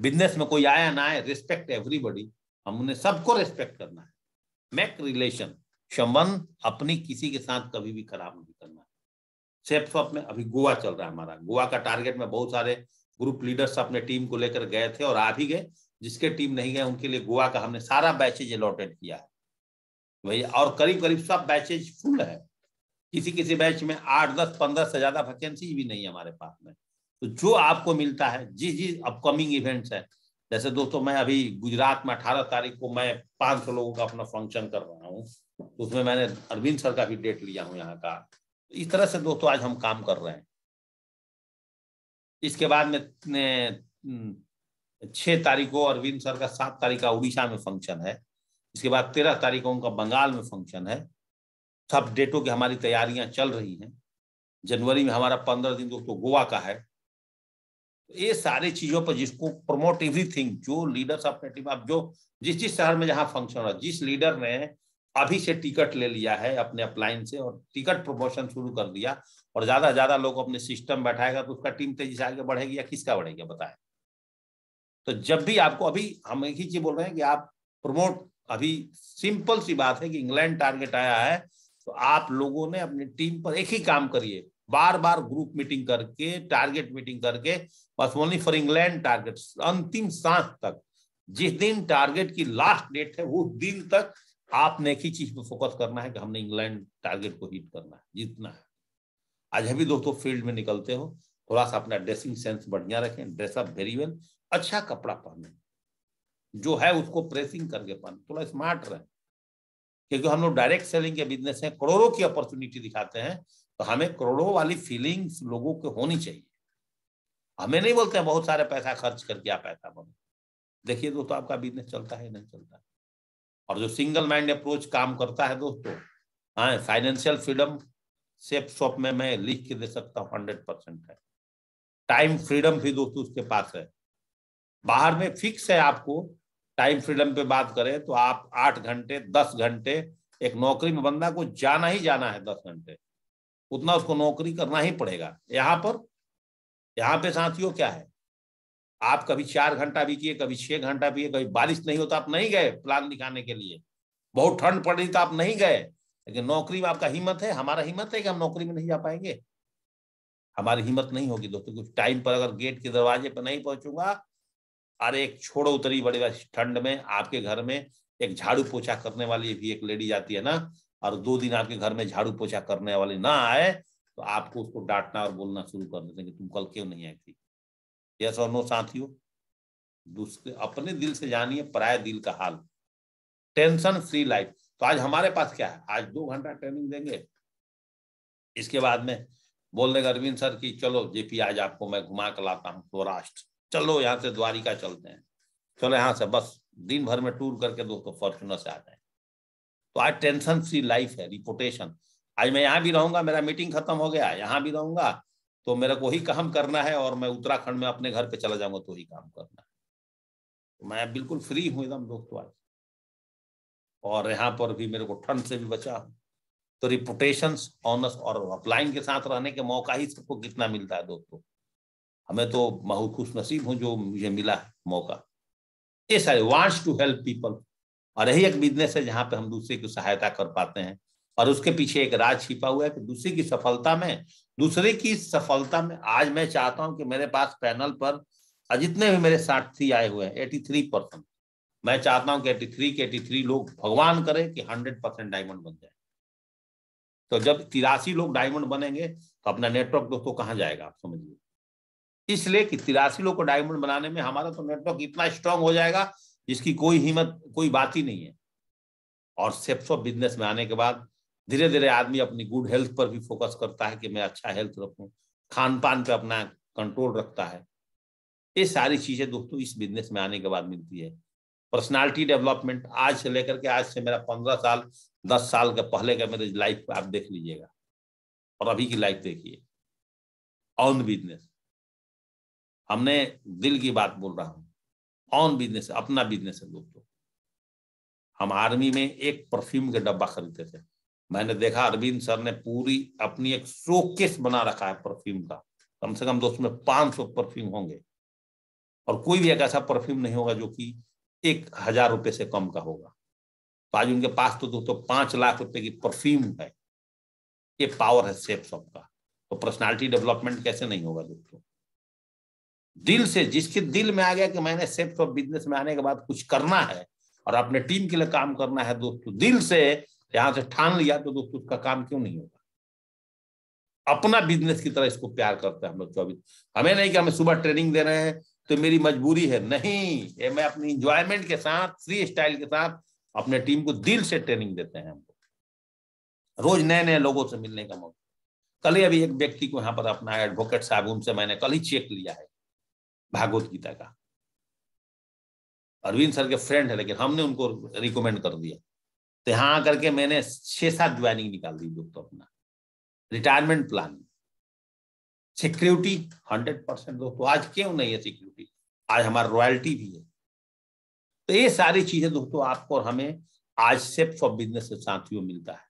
बिज़नेस में कोई आया ना आए रिस्पेक्ट एवरीबडी हमने सबको रेस्पेक्ट करना है। मेक रिलेशन संबंध अपनी किसी के साथ कभी भी खराब नहीं करना सेफ़ शॉप में अभी गोवा चल रहा है हमारा। गोवा का टारगेट में बहुत सारे ग्रुप लीडर्स अपने टीम को लेकर गए थे और आ भी गए। जिसके टीम नहीं गए, उनके लिए गोवा का हमने सारा बैचेज अलॉटेड किया है। भैया और करीब करीब सब बैचेज फुल है। किसी किसी बैच में आठ, दस, पंद्रह से ज़्यादा वैकेंसी भी नहीं है हमारे पास में। तो जो आपको मिलता है जिस जिस अपकमिंग इवेंट्स है जैसे दोस्तों, मैं अभी गुजरात में अठारह तारीख को मैं पाँच सौ लोगों का अपना फ़ंक्शन कर रहा हूँ। तो उसमें मैंने अरविंद सर का भी डेट लिया हूँ यहाँ का। इस तरह से दोस्तों आज हम काम कर रहे हैं। इसके बाद में छह तारीख को अरविंद सर का सात तारीख का उड़ीसा में फ़ंक्शन है। इसके बाद तेरह तारीख को उनका बंगाल में फ़ंक्शन है। सब डेटों की हमारी तैयारियाँ चल रही हैं। जनवरी में हमारा पंद्रह दिन दोस्तों गोवा का है। ये सारी चीज़ों पर जिसको प्रमोट एवरीथिंग जो लीडर्स अपने टीम आप जो जिस जिस शहर में जहाँ फ़ंक्शन हो, जिस लीडर ने अभी से टिकट ले लिया है अपने अपलाइन से और टिकट प्रमोशन शुरू कर दिया और ज़्यादा ज़्यादा लोग अपने सिस्टम बैठाएगा तो उसका टीम तेज़ी से आगे बढ़ेगी या किसका बढ़ेगा बताए। तो जब भी आपको अभी हम एक ही चीज़ बोल रहे हैं कि आप प्रमोट अभी सिंपल सी बात है कि इंग्लैंड टारगेट आया है तो आप लोगों ने अपनी टीम पर एक ही काम करिए। बार बार ग्रुप मीटिंग करके टारगेट मीटिंग करके, बस ओनली फॉर इंग्लैंड टारगेट अंतिम सांस तक। जिस दिन टारगेट की लास्ट डेट है, उस दिन तक आपने एक ही चीज़ पे फोकस करना है कि हमने इंग्लैंड टारगेट को हिट करना है, जीतना है। आज भी दोस्तों फ़ील्ड में निकलते हो थोड़ा सा अपना ड्रेसिंग सेंस बढ़िया रखें ड्रेसअप वेरी वेल अच्छा कपड़ा पहने। जो है उसको प्रेसिंग करके पहने, थोड़ा स्मार्ट रहे। क्योंकि हम लोग डायरेक्ट सेलिंग के बिज़नेस है, करोड़ों की अपॉर्चुनिटी दिखाते हैं तो हमें करोड़ों वाली फीलिंग्स लोगों को होनी चाहिए। हमें नहीं बोलते बहुत सारे पैसा खर्च करके आप पैसा बनो। देखिए दोस्तों, आपका बिज़नेस चलता है नहीं चलता है? और जो सिंगल माइंड अप्रोच काम करता है दोस्तों हाँ फाइनेंशियल फ्रीडम सेफ़ शॉप में मैं लिख के दे सकता हूँ हंड्रेड परसेंट है। टाइम फ्रीडम भी दोस्तों उसके पास है। बाहर में फिक्स है आपको टाइम फ्रीडम पे बात करें तो आप आठ घंटे, दस घंटे एक नौकरी में बंदा को जाना ही जाना है दस घंटे। उतना उसको नौकरी करना ही पड़ेगा। यहाँ पर, यहाँ पे साथियों क्या है? आप कभी चार घंटा भी किए कभी छह घंटा भी कभी बारिश नहीं होता आप नहीं गए प्लान दिखाने के लिए। बहुत ठंड पड़ रही तो आप नहीं गए। लेकिन नौकरी में आपका हिम्मत है, हमारा हिम्मत है कि हम नौकरी में नहीं जा पाएँगे। हमारी हिम्मत नहीं होगी दोस्तों कुछ टाइम पर अगर गेट के दरवाजे पर नहीं पहुंचूँगा, अरे एक छोड़ो उतरी बड़ी ठंड में, आपके घर में एक झाड़ू पोछा करने वाली भी एक लेडी जाती है ना और दो दिन आपके घर में झाड़ू पोछा करने वाली ना आए तो आपको उसको डांटना और बोलना शुरू कर देते तुम कल क्यों नहीं आई थी? यस और नो साथियों दूसरे अपने दिल से जानिए पराय दिल का हाल। Tension free life. तो आज हमारे पास क्या है? आज दो घंटा ट्रेनिंग देंगे। इसके बाद में बोल देगा अरविंद सर की, चलो जेपी, आज आपको मैं घुमा कर लाता हूँ सौराष्ट्र चलो यहाँ से द्वारिका चलते हैं। चलो यहाँ से बस, दिन भर में टूर करके दोस्तों फॉर्चुनर से आ जाए तो आज टेंशन फ्री लाइफ है, रिपोर्टेशन। आज मैं यहाँ भी रहूँगा, मेरा मीटिंग खत्म हो गया, यहाँ भी रहूँगा तो मेरे को ही काम करना है और मैं उत्तराखंड में अपने घर पे चला जाऊँगा तो ही काम करना है। तो मैं बिल्कुल फ्री हूँ एकदम दोस्तों आज। और यहाँ पर भी मेरे को ठंड से भी बचा हूँ। तो रिपोर्टेशन ऑनर्स और अपलाइन के साथ रहने के मौका ही सबको कितना मिलता है दोस्तों। हमें तो बहुत खुश नसीब हूँ जो मुझे मिला मौका। ये सारे वांट्स टू हेल्प पीपल और यही एक बिज़नेस है जहाँ पे हम दूसरे की सहायता कर पाते हैं। और उसके पीछे एक राज छिपा हुआ है कि दूसरे की सफलता में, दूसरे की सफलता में आज मैं चाहता हूँ कि मेरे पास पैनल पर जितने भी मेरे साथी आए हुए हैं एटी थ्री परसेंट मैं चाहता हूँ कि एटी थ्री के एटी थ्री लोग भगवान करें कि हंड्रेड परसेंट डायमंड बन जाए। तो जब तिरासी लोग डायमंड बनेंगे तो अपना नेटवर्क दोस्तों कहाँ जाएगा, आप समझिए। इसलिए कि तिरासी लोग को डायमंड बनाने में हमारा तो नेटवर्क इतना स्ट्रांग हो जाएगा जिसकी कोई हिम्मत, कोई बात ही नहीं है। और सेप्स ऑफ़ बिज़नेस में आने के बाद धीरे धीरे आदमी अपनी गुड हेल्थ पर भी फोकस करता है कि मैं अच्छा हेल्थ रखूँ खान पान पर अपना कंट्रोल रखता है। ये सारी चीज़ें दोस्तों इस बिज़नेस में आने के बाद मिलती है। पर्सनालिटी डेवलपमेंट आज से लेकर के आज से मेरा पंद्रह साल, दस साल के पहले का मेरे लाइफ आप देख लीजिएगा। और अभी की लाइफ देखिए। ऑन बिज़नेस हमने दिल की बात बोल रहा हूँ। ऑन बिज़नेस अपना बिज़नेस है दोस्तों। हम आर्मी में एक परफ्यूम के डब्बा खरीदते थे। मैंने देखा अरविंद सर ने पूरी अपनी एक शोकेस बना रखा है परफ्यूम का। कम से कम दोस्तों में पाँच सौ परफ्यूम होंगे। और कोई भी एक ऐसा परफ्यूम नहीं होगा जो कि एक हज़ार रुपए से कम का होगा। तो आज उनके पास तो दोस्तों पाँच लाख रुपए की परफ्यूम है। ये पावर है सेफ़ सबका तो पर्सनालिटी डेवलपमेंट कैसे नहीं होगा दोस्तों? दिल से, जिसके दिल में आ गया कि मैंने सेफ़ ऑफ़ बिज़नेस में आने के बाद कुछ करना है और अपने टीम के लिए काम करना है दोस्तों, दिल से यहाँ से ठान लिया तो दोस्तों उसका काम क्यों नहीं होगा? अपना बिज़नेस की तरह इसको प्यार करते हैं हम लोग चौबीस। हमें नहीं कि हमें सुबह ट्रेनिंग दे रहे हैं तो मेरी मजबूरी है। नहीं, ये मैं अपनी इंजॉयमेंट के साथ फ्री स्टाइल के साथ अपने टीम को दिल से ट्रेनिंग देते हैं हमको रोज नए नए लोगों से मिलने का मौका। कल ही अभी एक व्यक्ति को यहाँ पर अपना एडवोकेट साहब, उनसे मैंने कल ही चेक लिया है। भागवत गीता का। अरविंद सर के फ्रेंड है, लेकिन हमने उनको रिकमेंड कर दिया। तो यहाँ आकर के मैंने छह सात ज्वाइनिंग निकाल दी दोस्तों अपना। Retirement plan security hundred percent दोस्तों, आज क्यों नहीं है सिक्योरिटी आज हमारा रॉयल्टी भी है। तो ये सारी चीज़ें दोस्तों आपको और हमें आज से फॉर बिज़नेस से साथियों मिलता है।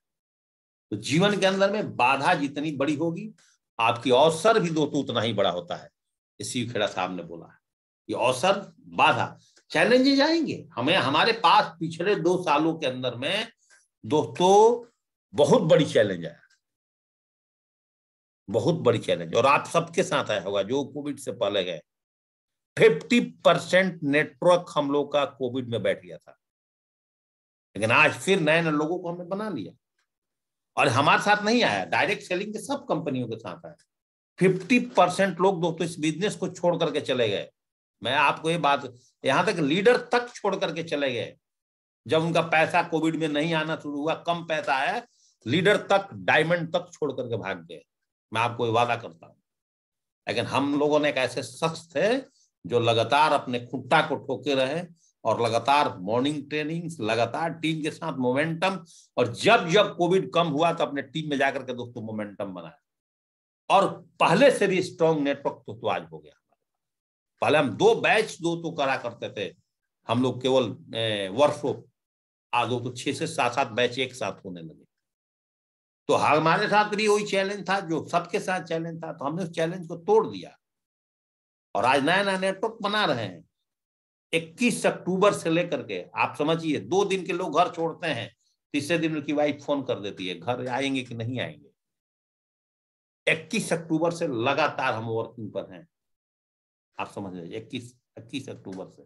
तो जीवन के अंदर में बाधा जितनी बड़ी होगी, आपकी अवसर भी दोस्तों उतना ही बड़ा होता है। इसी खेड़ा साहब ने बोला, ये अवसर बाधा चैलेंजेज आएँगे हमें, हमारे पास पिछले दो सालों के अंदर में दोस्तों, बहुत बड़ी चैलेंज आया। बहुत बड़ी चैलेंज। और आप सबके साथ आया होगा, जो कोविड से पहले गए। फिफ्टी परसेंट नेटवर्क हम लोग का कोविड में बैठ गया था। लेकिन आज फिर नए नए लोगों को हमने बना लिया। और हमारे साथ नहीं आया। डायरेक्ट सेलिंग के सब कंपनियों के साथ आया। फिफ्टी परसेंट लोग दोस्तों इस बिज़नेस को छोड़ करके चले गए। मैं आपको ये बात, यहाँ तक लीडर तक छोड़ करके चले गए। जब उनका पैसा कोविड में नहीं आना शुरू हुआ, कम पैसा आया, लीडर तक, डायमंड तक छोड़ करके भाग गए। मैं आपको ये वादा करता हूँ। लेकिन हम लोगों ने एक ऐसे शख्स थे जो लगातार अपने खुट्टा को ठोके रहे और लगातार मॉर्निंग ट्रेनिंग लगातार टीम के साथ मोमेंटम और जब जब कोविड कम हुआ तो अपने टीम में जाकर के दोस्तों मोमेंटम बनाया। और पहले से भी स्ट्रॉन्ग नेटवर्क तो, तो आज हो गया। पहले हम दो बैच दो तो करा करते थे। हम लोग केवल वर्षों आज तो छह से सात सात बैच एक साथ होने लगे। तो हमारे साथ भी वही चैलेंज था जो सबके साथ चैलेंज था तो हमने उस चैलेंज को तोड़ दिया। और आज नया नया नेटवर्क बना रहे हैं। इक्कीस अक्टूबर से लेकर के आप समझिए दो दिन के लोग घर छोड़ते हैं तीसरे दिन उनकी वाइफ फ़ोन कर देती है घर आएँगे कि नहीं आएँगे? इक्कीस अक्टूबर से लगातार हम वर्किंग पर हैं। आप समझ लीजिए इक्कीस इक्कीस अक्टूबर से।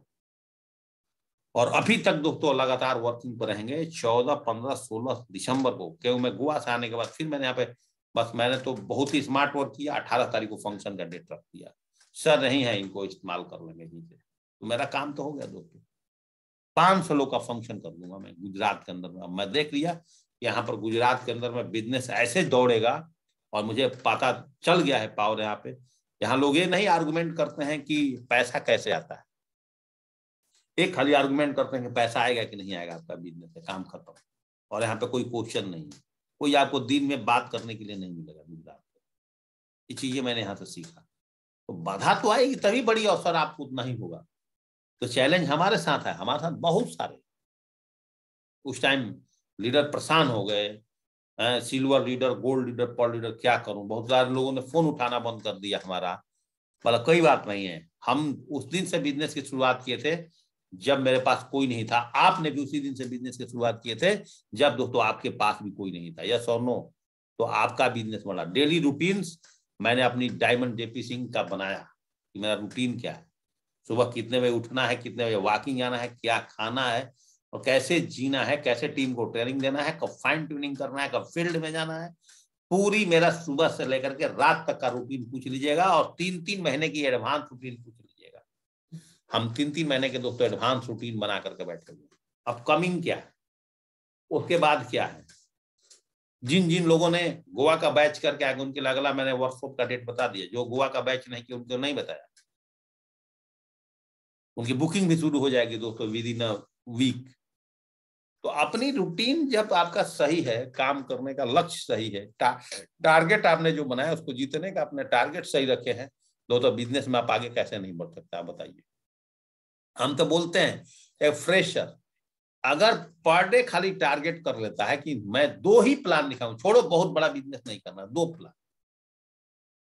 और अभी तक दोस्तों लगातार वर्किंग पर रहेंगे, चौदह, पंद्रह, सोलह दिसंबर को, क्यों मैं गोवा से आने के बाद फिर मैंने यहाँ पे, बस मैंने तो बहुत ही स्मार्ट वर्क किया, अठारह तारीख को फ़ंक्शन का डेट रख दिया। सर नहीं है, इनको इस्तेमाल कर लेंगे से। तो मेरा काम तो हो गया दोस्तों। पाँच सौ लोग का फ़ंक्शन कर दूँगा मैं, गुजरात के अंदर। में मैं देख लिया, यहाँ पर गुजरात के अंदर में बिज़नेस ऐसे दौड़ेगा और मुझे पता चल गया है पावर यहाँ पे। यहाँ लोग ये नहीं आर्गुमेंट करते हैं कि पैसा कैसे आता है। एक खाली आर्गुमेंट करते हैं कि पैसा आएगा कि नहीं आएगा आपका बिज़नेस है काम खत्म। और यहाँ पे कोई क्वेश्चन नहीं है। कोई आपको दिन में बात करने के लिए नहीं मिलेगा गुजरात में ये चीज़ें मैंने यहाँ से सीखा। तो बाधा तो आएगी, तभी बड़ी अवसर आपको उतना ही होगा। तो चैलेंज हमारे साथ है, हमारे साथ बहुत सारे। उस टाइम लीडर परेशान हो गए सिल्वर लीडर गोल्ड लीडर पर लीडर क्या करूँ? बहुत सारे लोगों ने फ़ोन उठाना बंद कर दिया हमारा। मतलब कोई बात नहीं है। हम उस दिन से बिज़नेस की शुरुआत किए थे, जब मेरे पास कोई नहीं था। आपने भी उसी दिन से बिज़नेस की शुरुआत किए थे, जब दोस्तों आपके पास भी कोई नहीं था। यस और नो तो आपका बिज़नेस बढ़ा डेली रूटीन मैंने अपनी डायमंड जेपी सिंह का बनाया कि मेरा रूटीन क्या है? सुबह कितने बजे उठना है, कितने बजे वॉकिंग जाना है, क्या खाना है और कैसे जीना है, कैसे टीम को ट्रेनिंग देना है, कब फाइन ट्यूनिंग करना है, कब फ़ील्ड में जाना है, पूरी मेरा सुबह से लेकर के रात तक का रूटीन पूछ लीजिएगा और तीन तीन महीने की एडवांस रूटीन पूछ लीजिएगा। हम तीन तीन महीने के दोस्तों एडवांस रूटीन बना करके बैठे हुए अब कमिंग क्या है? उसके बाद क्या है? जिन जिन लोगों ने गोवा का बैच करके आगे उनके अगला मैंने वर्कशॉप का डेट बता दिया। जो गोवा का बैच नहीं किया, उनको नहीं बताया। उनकी बुकिंग भी शुरू हो जाएगी दोस्तों विद इन अ वीक तो अपनी रूटीन जब आपका सही है काम करने का लक्ष्य सही है टा, टारगेट आपने जो बनाया उसको जीतने का अपने टारगेट सही रखे हैं दोस्तों बिज़नेस में आप आगे कैसे नहीं बढ़ सकते आप बताइए। हम तो बोलते हैं एक फ्रेशर अगर पर डे खाली टारगेट कर लेता है कि मैं दो ही प्लान दिखाऊँ छोड़ो बहुत बड़ा बिज़नेस नहीं करना दो प्लान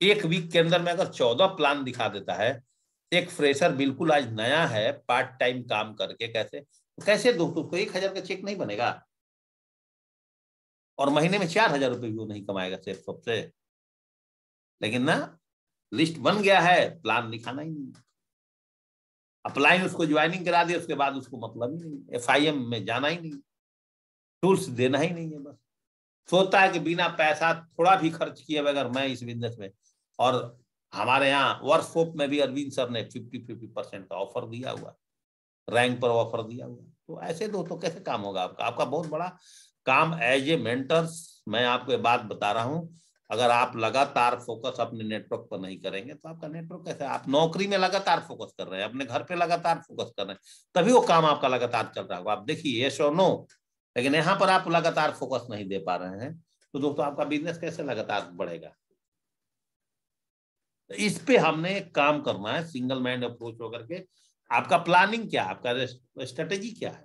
एक वीक के अंदर में अगर चौदह प्लान दिखा देता है एक फ्रेशर बिल्कुल आज नया है पार्ट टाइम काम करके कैसे तो कैसे दोस्तों तो एक हज़ार का चेक नहीं बनेगा। और महीने में चार हज़ार रुपये भी वो नहीं कमाएगा सिर्फ़ सबसे लेकिन ना लिस्ट बन गया है प्लान दिखाना ही नहीं। अप्लाइन उसको ज्वाइनिंग करा दिया, उसके बाद उसको मतलब ही नहीं। एफ़ आई एम में जाना ही नहीं। टूल्स देना ही नहीं है बस। सोचता है कि बिना पैसा थोड़ा भी खर्च किए बगैर मैं इस बिज़नेस में। और हमारे यहाँ वर्कशॉप में भी अरविंद सर ने फिफ्टी फिफ्टी परसेंट का ऑफ़र दिया हुआ। रैंक पर ऑफ़र दिया हुआ तो ऐसे दो तो कैसे काम होगा आपका? आपका बहुत बड़ा काम एज ए मेंटर्स मैं आपको ये बात बता रहा हूँ, अगर आप लगातार फोकस अपने नेटवर्क पर नहीं करेंगे तो आपका नेटवर्क कैसे आप नौकरी में लगातार फोकस कर रहे हैं, अपने घर पे लगातार फोकस कर रहे हैं, तभी वो काम आपका लगातार चल रहा होगा। आप देखिए ये शो नो लेकिन यहाँ पर आप लगातार फोकस नहीं दे पा रहे हैं। तो दोस्तों, आपका बिज़नेस कैसे लगातार बढ़ेगा? इस पे हमने काम करना है सिंगल माइंड अप्रोच होकर के आपका प्लानिंग क्या आपका स्ट्रेटेजी क्या है?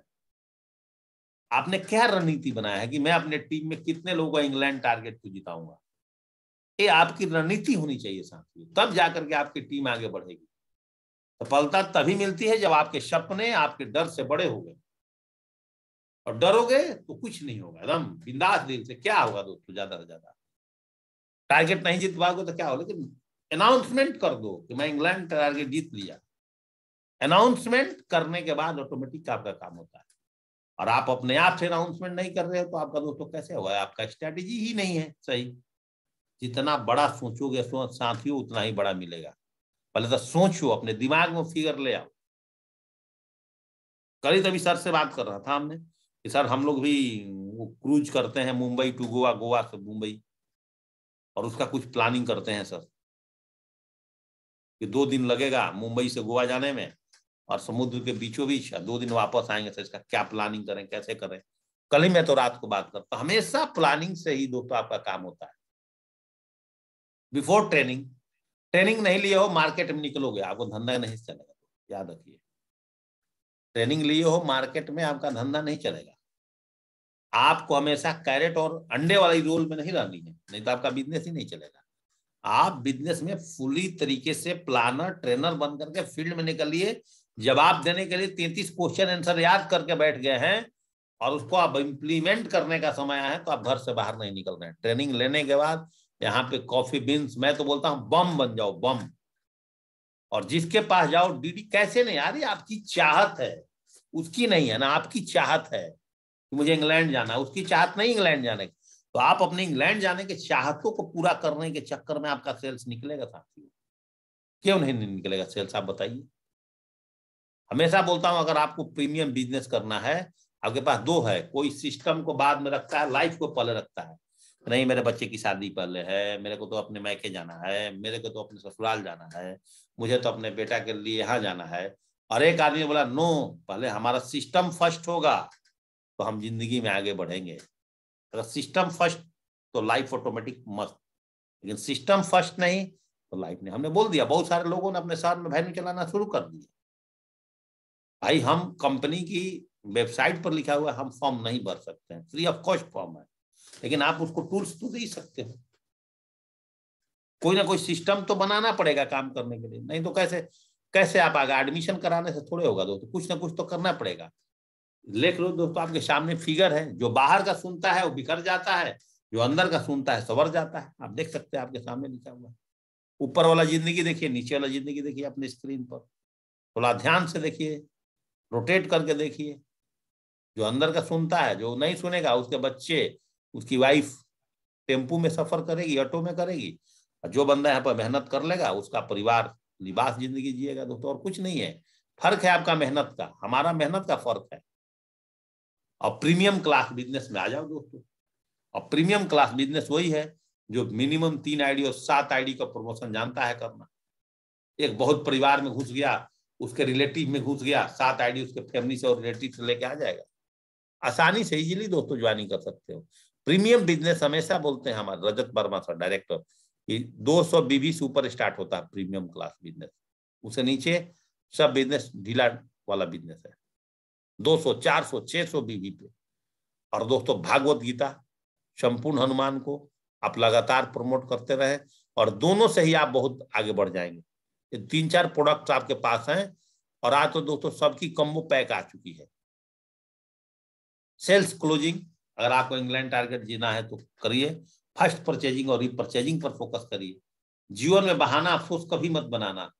आपने क्या रणनीति बनाया है कि मैं अपने टीम में कितने लोगों का इंग्लैंड टारगेट को जिताऊँगा? ये आपकी रणनीति होनी चाहिए साथियों। तब जाकर के आपकी टीम आगे बढ़ेगी। सफलता तो तभी मिलती है जब आपके सपने आपके डर से बड़े हो गए। और डरोगे तो कुछ नहीं होगा। एकदम बिंदास दिल से क्या होगा दोस्तों? ज़्यादा से ज़्यादा। टारगेट नहीं जीत पाओगे तो क्या हो लेकिन अनाउंसमेंट कर दो कि मैं इंग्लैंड टारगेट जीत लिया। अनाउंसमेंट करने के बाद ऑटोमेटिक आपका काम होता है। और आप अपने आप से अनाउंसमेंट नहीं कर रहे हो तो आपका दोस्तों कैसे होगा? आपका स्ट्रेटेजी ही नहीं है, सही। जितना बड़ा सोचोगे साथियों, उतना ही बड़ा मिलेगा। पहले तो सोचो, अपने दिमाग में फिगर ले आओ। कल ही तभी सर से बात कर रहा था हमने कि सर हम लोग भी क्रूज करते हैं मुंबई टू गोवा गोवा से मुंबई। और उसका कुछ प्लानिंग करते हैं, सर। कि दो दिन लगेगा मुंबई से गोवा जाने में। और समुद्र के बीचों बीच दो दिन वापस आएँगे सर इसका क्या प्लानिंग करें, कैसे करें? कल ही मैं तो रात को बात करता हमेशा प्लानिंग से ही दोस्तों आपका काम होता है। बिफोर ट्रेनिंग ट्रेनिंग नहीं लिए हो मार्केट में निकलोगे, आपको धंधा नहीं चलेगा। याद रखिए। ट्रेनिंग लिए हो मार्केट में आपका धंधा नहीं चलेगा। आपको हमेशा कैरेट और अंडे वाली रोल में नहीं रहनी है, नहीं तो आपका बिज़नेस ही नहीं चलेगा। आप बिज़नेस में फुली तरीके से प्लानर ट्रेनर बन करके फ़ील्ड में निकलिए जवाब देने के लिए तैतीस क्वेश्चन आंसर याद करके बैठ गए हैं और उसको आप इम्प्लीमेंट करने का समय आया है तो आप घर से बाहर नहीं निकल रहे हैं। ट्रेनिंग लेने के बाद यहाँ पे कॉफ़ी बीन्स मैं तो बोलता हूँ बम बन जाओ बम और जिसके पास जाओ, डीडी, कैसे नहीं? यार आपकी चाहत है। उसकी नहीं है ना, आपकी चाहत है कि मुझे इंग्लैंड जाना उसकी चाहत नहीं इंग्लैंड जाने की। तो आप अपने इंग्लैंड जाने के चाहतों को पूरा करने के चक्कर में आपका सेल्स निकलेगा साथियों। क्यों नहीं निकलेगा सेल्स आप बताइए। हमेशा बोलता हूँ, अगर आपको प्रीमियम बिज़नेस करना है, आपके पास दो है, कोई सिस्टम को बाद में रखता है लाइफ को पहले रखता है। नहीं, मेरे बच्चे की शादी पहले है, मेरे को तो अपने मैके जाना है, मेरे को तो अपने ससुराल जाना है, मुझे तो अपने बेटा के लिए यहाँ जाना है। और एक आदमी बोला, नो, पहले हमारा सिस्टम फ़र्स्ट होगा तो हम ज़िंदगी में आगे बढ़ेंगे। अगर सिस्टम फ़र्स्ट तो लाइफ ऑटोमेटिक मस्त। लेकिन सिस्टम फ़र्स्ट नहीं तो लाइफ नहीं। हमने बोल दिया, बहुत सारे लोगों ने अपने शहर में वैन चलाना शुरू कर दिया। भाई, हम कंपनी की वेबसाइट पर लिखा हुआ हम फॉर्म नहीं भर सकते हैं। फ्री ऑफ़ कॉस्ट फॉर्म है। लेकिन आप उसको टूल्स तो दे सकते हो। कोई ना कोई सिस्टम तो बनाना पड़ेगा काम करने के लिए। नहीं तो कैसे कैसे आप आगे एडमिशन कराने से थोड़े होगा दोस्तों? कुछ ना कुछ तो करना पड़ेगा। लिख लो दोस्तों, आपके सामने फिगर है। जो बाहर का सुनता है, वो बिखर जाता है। जो अंदर का सुनता है, सवर जाता है। आप देख सकते हैं आपके सामने लिखा हुआ ऊपर वाला ज़िंदगी देखिए, नीचे वाला ज़िंदगी देखिए अपने स्क्रीन पर। थोड़ा ध्यान से देखिए। रोटेट करके देखिए। जो अंदर का सुनता है, जो नहीं सुनेगा, उसके बच्चे, उसकी वाइफ टेंपू में सफ़र करेगी, ऑटो में करेगी, और जो बंदा यहाँ पर मेहनत कर लेगा, उसका परिवार लिबास ज़िंदगी जिएगा, दोस्तों, और कुछ नहीं है। फ़र्क है आपका मेहनत का, हमारा मेहनत का फ़र्क है। और प्रीमियम क्लास बिज़नेस में आ जाओ, दोस्तों। और प्रीमियम क्लास बिज़नेस वही है, जो मिनिमम तीन आईडी और सात आईडी का प्रमोशन जानता है करना। एक बहुत परिवार में घुस गया उसके रिलेटिव में घुस गया, सात आईडी उसके फैमिली से और रिलेटिव से लेके आ जाएगा। आसानी से इजीली दोस्तों ज्वाइनिंग कर सकते हो। प्रीमियम बिज़नेस हमेशा बोलते हैं हमारे, रजत वर्मा सर डायरेक्टर कि 200 बीबी से ऊपर स्टार्ट होता है प्रीमियम क्लास बिज़नेस उसे नीचे सब बिज़नेस ढीला वाला बिज़नेस है। 200 400 600 बीबी पे। और दोस्तों भागवत गीता, संपूर्ण हनुमान को आप लगातार प्रमोट करते रहे और दोनों से ही आप बहुत आगे बढ़ जाएँगे। ये तीन चार प्रोडक्ट आपके पास हैं और आज तो दोस्तों सबकी कम्बो पैक आ चुकी है। सेल्स क्लोजिंग अगर आपको इंग्लैंड टारगेट जीना है तो करिए। फ़र्स्ट परचेजिंग और रिपर्चेजिंग पर फोकस करिए। जीवन में बहाना अफसोस कभी मत बनाना।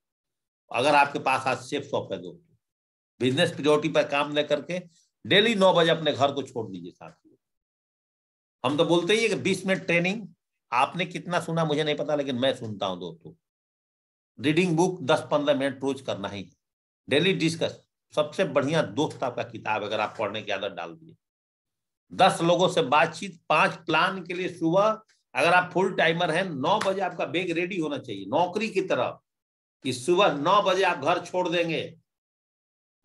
अगर आपके पास आज सेफ़ शॉप है दोस्तों बिज़नेस प्रियोरिटी पर काम न करके डेली नौ बजे अपने घर को छोड़ दीजिए साथियों। हम तो बोलते ही है कि बीस मिनट ट्रेनिंग आपने कितना सुना मुझे नहीं पता, लेकिन मैं सुनता हूँ दोस्तों। रीडिंग बुक दस पंद्रह मिनट रोज करना ही डेली डिस्कस, सबसे बढ़िया दोस्त आपका किताब अगर आप पढ़ने की आदत डाल दिए। दस लोगों से बातचीत, पाँच प्लान के लिए सुबह, अगर आप फुल टाइमर हैं, नौ बजे आपका बैग रेडी होना चाहिए, नौकरी की तरफ़। कि सुबह नौ बजे आप घर छोड़ देंगे।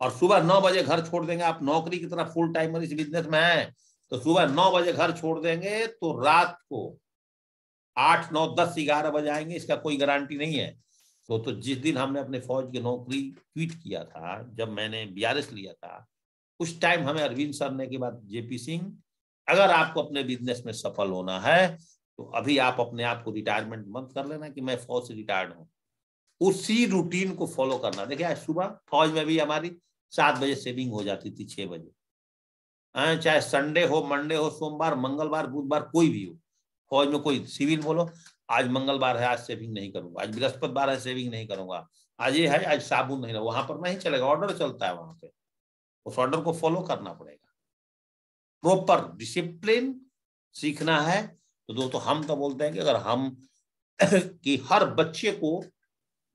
और सुबह नौ बजे घर छोड़ देंगे, आप नौकरी की तरह फुल टाइमर इस बिज़नेस में है तो सुबह नौ बजे घर छोड़ देंगे तो रात को आठ, नौ, दस, ग्यारह बजे आएँगे, इसका कोई गारंटी नहीं है। तो तो जिस दिन हमने अपने फौज की नौकरी ट्वीट किया था, जब मैंने बी लिया था, उस टाइम हमें अरविंद सर ने की बात जेपी सिंह, अगर आपको अपने बिज़नेस में सफल होना है तो अभी आप अपने आप को रिटायरमेंट मत कर लेना कि मैं फौज से रिटायर्ड हूँ। उसी रूटीन को फॉलो करना। देखिए, आज सुबह फौज में भी हमारी सात बजे सेविंग हो जाती थी, छह बजे। चाहे संडे हो मंडे हो, सोमवार, मंगलवार, बुधवार, कोई भी हो, फौज में कोई सिविल बोलो आज मंगलवार है, आज सेविंग नहीं करूँगा, आज बृहस्पतिवार है सेविंग नहीं करूँगा। आज ये है, आज साबुन नहीं, वहाँ पर नहीं चलेगा ऑर्डर चलता है वहाँ पे। उस ऑर्डर को फॉलो करना पड़ेगा। प्रॉपर डिसिप्लिन सीखना है। तो दोस्तों, हम तो बोलते हैं कि अगर हम (coughs) कि हर बच्चे को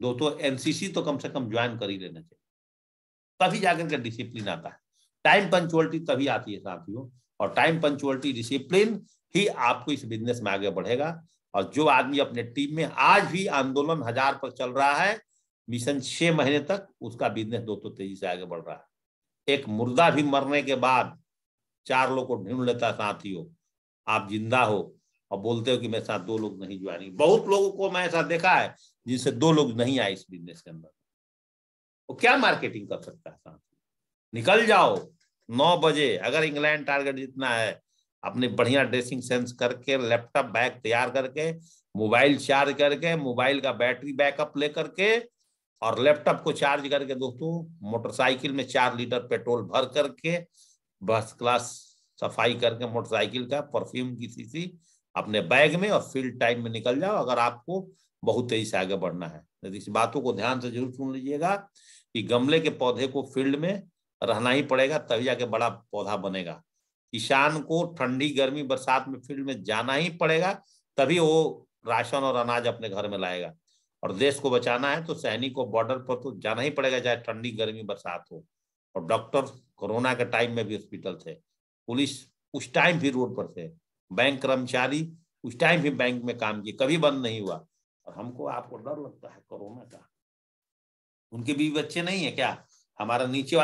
दोस्तों एनसीसी तो कम से कम ज्वाइन कर ही लेना चाहिए। तभी जाकर के डिसिप्लिन आता है। टाइम पंचुअलिटी तभी आती है साथियों। और टाइम पंचुअलिटी डिसिप्लिन ही आपको इस बिज़नेस में आगे बढ़ेगा। और जो आदमी अपने टीम में आज भी आंदोलन हज़ार पर चल रहा है, मिशन छह महीने तक उसका बिज़नेस दोस्तों तेज़ी से आगे बढ़ रहा है। एक मुर्दा भी मरने के बाद चार लोग को ढूंढ लेता साथी हो आप ज़िंदा हो और बोलते हो कि मेरे साथ दो लोग नहीं ज्वाइनिंग बहुत लोगों को मैं ऐसा देखा है जिनसे दो लोग नहीं आए इस बिज़नेस के अंदर। वो क्या मार्केटिंग कर सकता है साथी निकल जाओ, नौ बजे, अगर इंग्लैंड टारगेट जितना है अपने बढ़िया ड्रेसिंग सेंस करके, लैपटॉप बैग तैयार करके, मोबाइल चार्ज करके, मोबाइल का बैटरी बैकअप लेकर के और लैपटॉप को चार्ज करके दोस्तों, मोटरसाइकिल में चार लीटर पेट्रोल भर करके, बस क्लास सफ़ाई करके मोटरसाइकिल का परफ्यूम की शीशी अपने बैग में और फ़ील्ड टाइम में निकल जाओ, अगर आपको बहुत तेज़ी से आगे बढ़ना है। इस बातों को ध्यान से ज़रूर सुन लीजिएगा कि गमले के पौधे को फ़ील्ड में रहना ही पड़ेगा, तभी जाके बड़ा पौधा बनेगा। किसान को ठंडी, गर्मी, बरसात में फ़ील्ड में जाना ही पड़ेगा, तभी वो राशन और अनाज अपने घर में लाएगा। और देश को बचाना है तो सैनिक को बॉर्डर पर तो जाना ही पड़ेगा, चाहे ठंडी, गर्मी, बरसात हो। और डॉक्टर कोरोना के टाइम में भी हॉस्पिटल थे। पुलिस उस टाइम भी रोड पर थे। बैंक कर्मचारी उस टाइम भी बैंक में काम किए, कभी बंद नहीं हुआ। और हमको आपको डर लगता है कोरोना का। उनके भी बच्चे नहीं है क्या? हमारा नीचे